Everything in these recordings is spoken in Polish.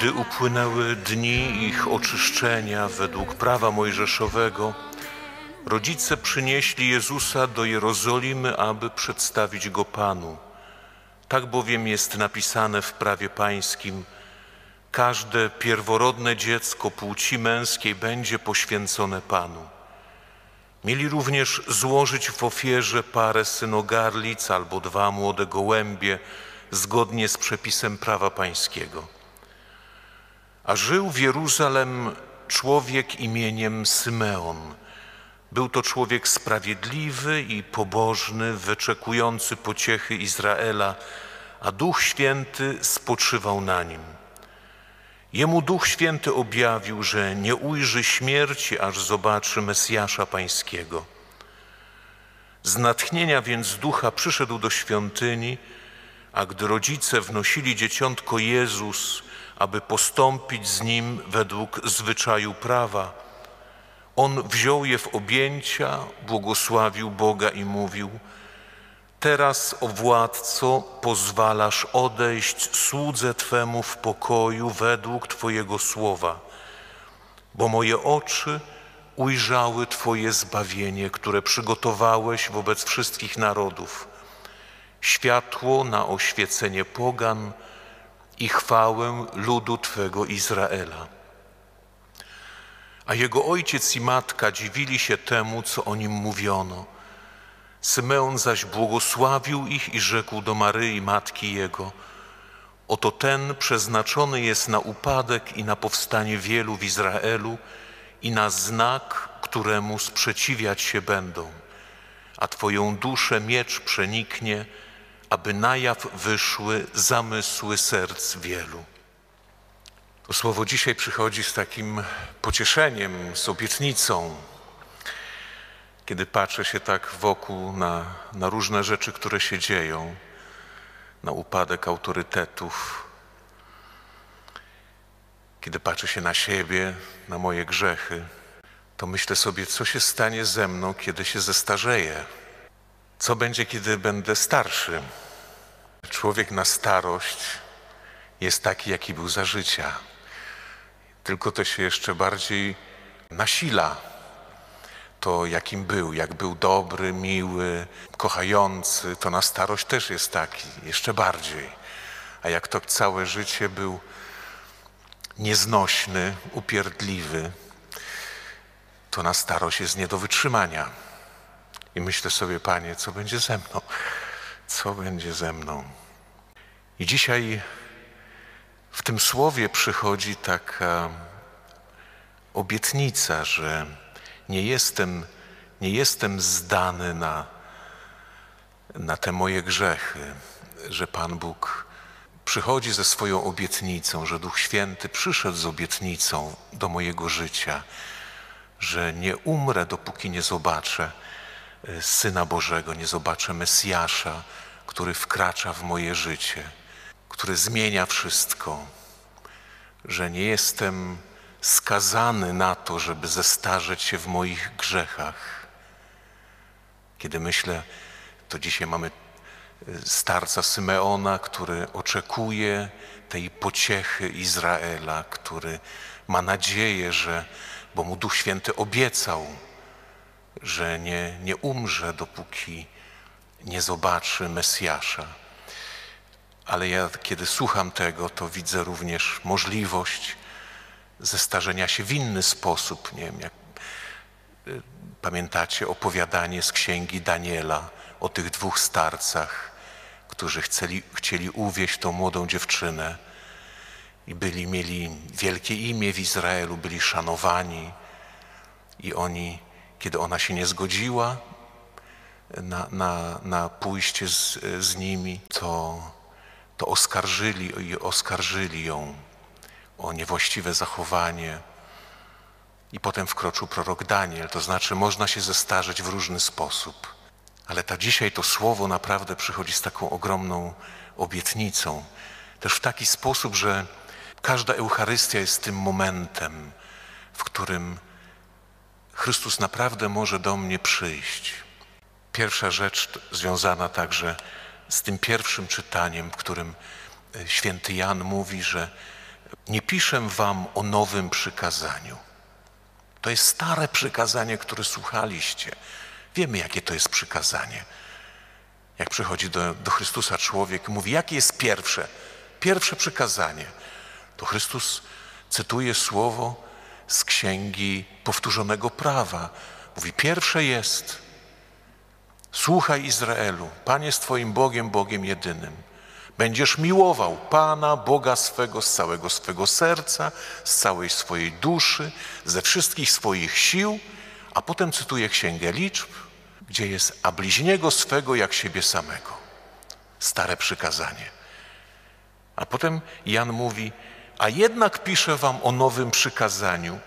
Gdy upłynęły dni ich oczyszczenia według prawa mojżeszowego, rodzice przynieśli Jezusa do Jerozolimy, aby przedstawić go Panu. Tak bowiem jest napisane w prawie pańskim: Każde pierworodne dziecko płci męskiej będzie poświęcone Panu. Mieli również złożyć w ofierze parę synogarlic albo dwa młode gołębie, zgodnie z przepisem prawa pańskiego. A żył w Jeruzalem człowiek imieniem Symeon. Był to człowiek sprawiedliwy i pobożny, wyczekujący pociechy Izraela, a Duch Święty spoczywał na nim. Jemu Duch Święty objawił, że nie ujrzy śmierci, aż zobaczy Mesjasza Pańskiego. Z natchnienia więc Ducha przyszedł do świątyni, a gdy rodzice wnosili dzieciątko Jezus, aby postąpić z nim według zwyczaju prawa, on wziął je w objęcia, błogosławił Boga i mówił: Teraz, o władco, pozwalasz odejść słudze Twemu w pokoju według Twojego słowa, bo moje oczy ujrzały Twoje zbawienie, które przygotowałeś wobec wszystkich narodów, światło na oświecenie pogan i chwałę ludu Twego Izraela. A jego ojciec i matka dziwili się temu, co o nim mówiono. Symeon zaś błogosławił ich i rzekł do Maryi, matki jego: Oto ten przeznaczony jest na upadek i na powstanie wielu w Izraelu i na znak, któremu sprzeciwiać się będą, a Twoją duszę miecz przeniknie, aby na jaw wyszły zamysły serc wielu. To słowo dzisiaj przychodzi z takim pocieszeniem, z obietnicą, kiedy patrzę się tak wokół na, na różne rzeczy, które się dzieją, na upadek autorytetów, kiedy patrzę się na siebie, na moje grzechy, to myślę sobie, co się stanie ze mną, kiedy się zestarzeję. Co będzie, kiedy będę starszy? Człowiek na starość jest taki, jaki był za życia. Tylko to się jeszcze bardziej nasila to, jakim był, jak był dobry, miły, kochający, to na starość też jest taki, jeszcze bardziej. A jak to całe życie był nieznośny, upierdliwy, to na starość jest nie do wytrzymania. I myślę sobie, Panie, co będzie ze mną? Co będzie ze mną? I dzisiaj w tym słowie przychodzi taka obietnica, że nie jestem, nie jestem zdany na, na te moje grzechy, że Pan Bóg przychodzi ze swoją obietnicą, że Duch Święty przyszedł z obietnicą do mojego życia, że nie umrę, dopóki nie zobaczę e, Syna Bożego, nie zobaczę Mesjasza, który wkracza w moje życie, który zmienia wszystko, że nie jestem skazany na to, żeby zestarzeć się w moich grzechach. Kiedy myślę, to dzisiaj mamy starca Symeona, który oczekuje tej pociechy Izraela, który ma nadzieję, że, bo mu Duch Święty obiecał, że nie, nie umrze, dopóki nie zobaczy Mesjasza. Ale ja, kiedy słucham tego, to widzę również możliwość, zestarzenia się w inny sposób. Nie wiem, jak y, pamiętacie opowiadanie z księgi Daniela o tych dwóch starcach, którzy chcieli, chcieli uwieść tą młodą dziewczynę i byli, mieli wielkie imię w Izraelu, byli szanowani i oni, kiedy ona się nie zgodziła na, na, na pójście z, z nimi, to, to oskarżyli, oskarżyli ją o niewłaściwe zachowanie. I potem wkroczył prorok Daniel, to znaczy można się zestarzeć w różny sposób. Ale ta dzisiaj to słowo naprawdę przychodzi z taką ogromną obietnicą. Też w taki sposób, że każda Eucharystia jest tym momentem, w którym Chrystus naprawdę może do mnie przyjść. Pierwsza rzecz związana także z tym pierwszym czytaniem, w którym e, święty Jan mówi, że Nie piszę wam o nowym przykazaniu. To jest stare przykazanie, które słuchaliście. Wiemy, jakie to jest przykazanie. Jak przychodzi do, do Chrystusa człowiek, mówi, jakie jest pierwsze? Pierwsze przykazanie. To Chrystus cytuje słowo z księgi powtórzonego prawa. Mówi, pierwsze jest, słuchaj Izraelu, Pan jest Twoim Bogiem, Bogiem jedynym. Będziesz miłował Pana, Boga swego z całego swego serca, z całej swojej duszy, ze wszystkich swoich sił, a potem cytuję Księgę Liczb, gdzie jest a bliźniego swego jak siebie samego. Stare przykazanie. A potem Jan mówi, a jednak piszę wam o nowym przykazaniu,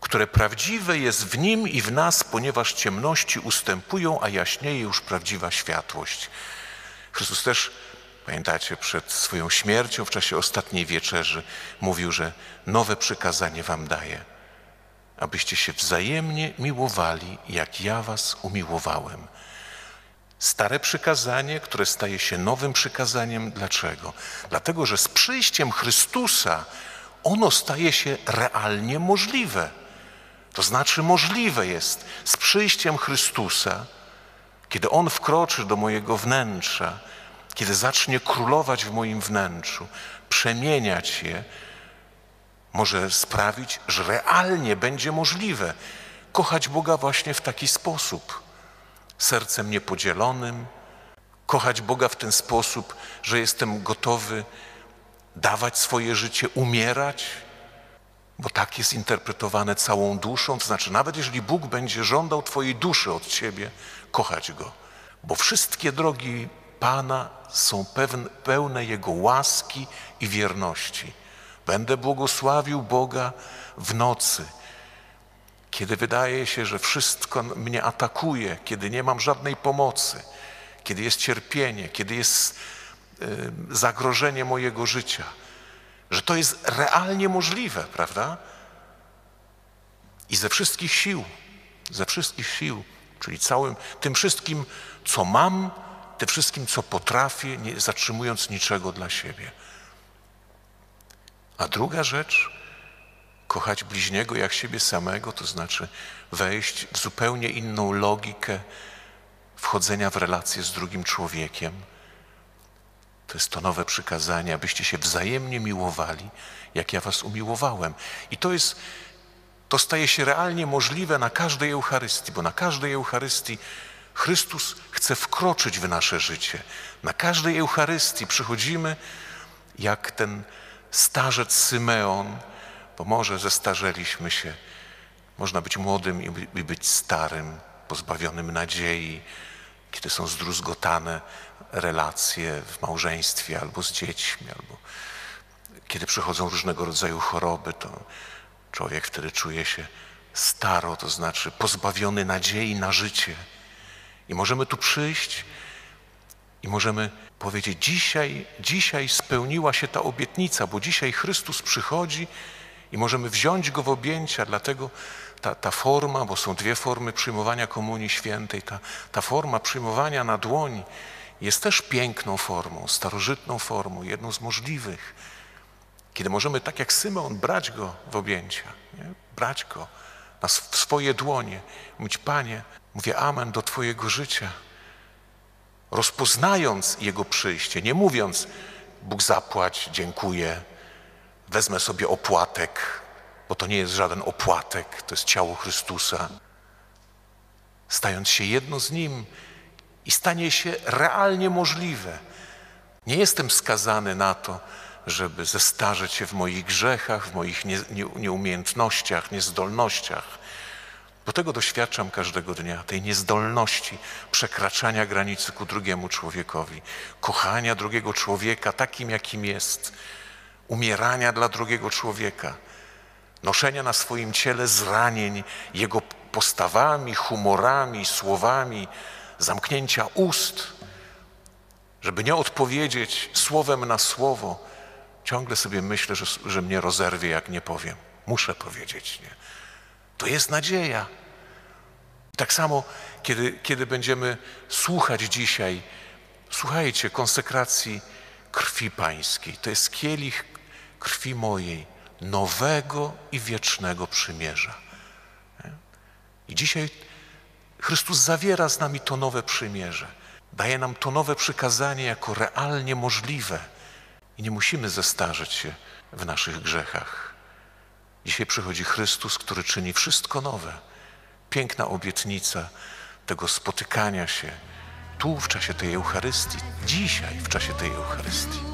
które prawdziwe jest w nim i w nas, ponieważ ciemności ustępują, a jaśnieje już prawdziwa światłość. Chrystus też, pamiętacie, przed swoją śmiercią w czasie ostatniej wieczerzy mówił, że nowe przykazanie wam daję, abyście się wzajemnie miłowali, jak ja was umiłowałem. Stare przykazanie, które staje się nowym przykazaniem. Dlaczego? Dlatego, że z przyjściem Chrystusa ono staje się realnie możliwe. To znaczy możliwe jest z przyjściem Chrystusa, kiedy On wkroczy do mojego wnętrza, kiedy zacznie królować w moim wnętrzu, przemieniać je, może sprawić, że realnie będzie możliwe kochać Boga właśnie w taki sposób sercem niepodzielonym, kochać Boga w ten sposób, że jestem gotowy dawać swoje życie, umierać, bo tak jest interpretowane całą duszą. To znaczy, nawet jeżeli Bóg będzie żądał Twojej duszy od Ciebie, kochać Go, bo wszystkie drogi Pana są pełne, pełne Jego łaski i wierności. Będę błogosławił Boga w nocy kiedy wydaje się, że wszystko mnie atakuje, kiedy nie mam żadnej pomocy, kiedy jest cierpienie, kiedy jest y, zagrożenie mojego życia, że to jest realnie możliwe, prawda? I ze wszystkich sił, ze wszystkich sił, czyli całym tym wszystkim, co mam, tym wszystkim, co potrafię, nie zatrzymując niczego dla siebie. A druga rzecz, kochać bliźniego jak siebie samego, to znaczy wejść w zupełnie inną logikę wchodzenia w relacje z drugim człowiekiem. To jest to nowe przykazanie, abyście się wzajemnie miłowali, jak ja was umiłowałem. I to jest, to staje się realnie możliwe na każdej Eucharystii, bo na każdej Eucharystii Chrystus chce wkroczyć w nasze życie. Na każdej Eucharystii przychodzimy jak ten starzec Symeon, bo może zestarzeliśmy się. Można być młodym i być starym, pozbawionym nadziei, kiedy są zdruzgotane relacje w małżeństwie albo z dziećmi, albo kiedy przychodzą różnego rodzaju choroby, to człowiek wtedy czuje się staro, to znaczy pozbawiony nadziei na życie. I możemy tu przyjść i możemy powiedzieć: Dzisiaj, dzisiaj spełniła się ta obietnica, bo dzisiaj Chrystus przychodzi i możemy wziąć Go w objęcia, dlatego ta, ta forma, bo są dwie formy przyjmowania Komunii Świętej, ta, ta forma przyjmowania na dłoń jest też piękną formą, starożytną formą, jedną z możliwych, kiedy możemy tak jak Symeon brać Go w objęcia, nie? brać Go na w swoje dłonie, mówić Panie, mówię Amen do Twojego życia, rozpoznając Jego przyjście, nie mówiąc Bóg zapłać, dziękuję, wezmę sobie opłatek, bo to nie jest żaden opłatek, to jest ciało Chrystusa, stając się jedno z Nim i stanie się realnie możliwe. Nie jestem skazany na to, żeby zestarzeć się w moich grzechach, w moich nie, nie, nieumiejętnościach, niezdolnościach, bo tego doświadczam każdego dnia, tej niezdolności przekraczania granicy ku drugiemu człowiekowi, kochania drugiego człowieka takim, jakim jest umierania dla drugiego człowieka, noszenia na swoim ciele zranień jego postawami, humorami, słowami, zamknięcia ust, żeby nie odpowiedzieć słowem na słowo. Ciągle sobie myślę, że, że mnie rozerwie, jak nie powiem. Muszę powiedzieć, nie? To jest nadzieja. I tak samo, kiedy, kiedy będziemy słuchać dzisiaj, słuchajcie, konsekracji krwi pańskiej. To jest kielich krwi mojej nowego i wiecznego przymierza. I dzisiaj Chrystus zawiera z nami to nowe przymierze. Daje nam to nowe przykazanie jako realnie możliwe. I nie musimy zestarzeć się w naszych grzechach. Dzisiaj przychodzi Chrystus, który czyni wszystko nowe. Piękna obietnica tego spotykania się tu w czasie tej Eucharystii, dzisiaj w czasie tej Eucharystii.